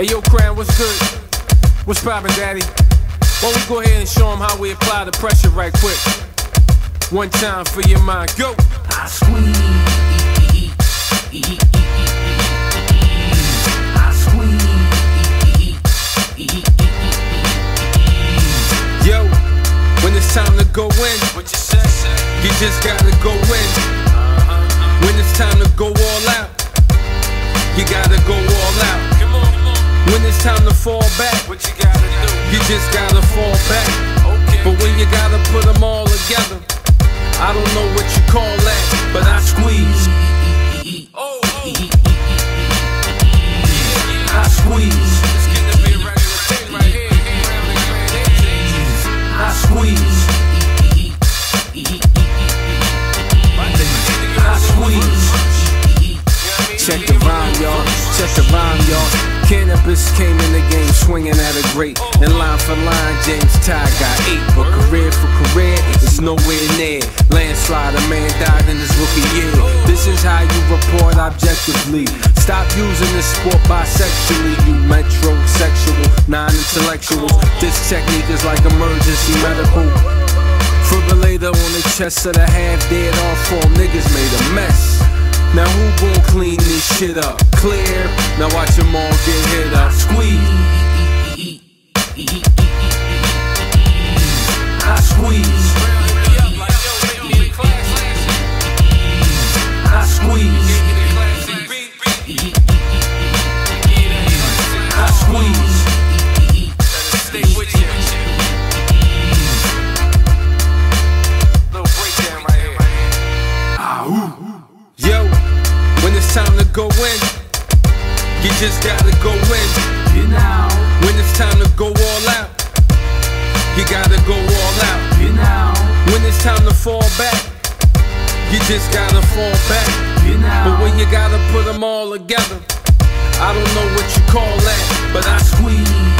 Hey, yo, Cran, what's good? What's poppin', daddy? Why don't we go ahead and show them how we apply the pressure right quick? One time for your mind, go! I squeeze. I squeeze. Yo, when it's time to go in, what you say? You just gotta go in. Uh-huh, uh-huh. When it's time to go all out, you gotta fall back, what you gotta do? You just gotta Cannabis came in the game swinging at a great. And line for line, James Ty got eight. But career for career, it's nowhere near. Landslide, a man died in his rookie year. This is how you report objectively. Stop using this sport bisexually, you metrosexual, non intellectuals. This technique is like emergency medical. Fibrillator on the chest of the half dead all all niggas made a mess. Now who gon' clean this shit up? Clear. Now watch them all get hit up. Squeeze. You just gotta go in. You know. When it's time to go all out, you gotta go all out. You know. When it's time to fall back, you just gotta fall back. You know. But when you gotta put them all together, I don't know what you call that, but I squeeze.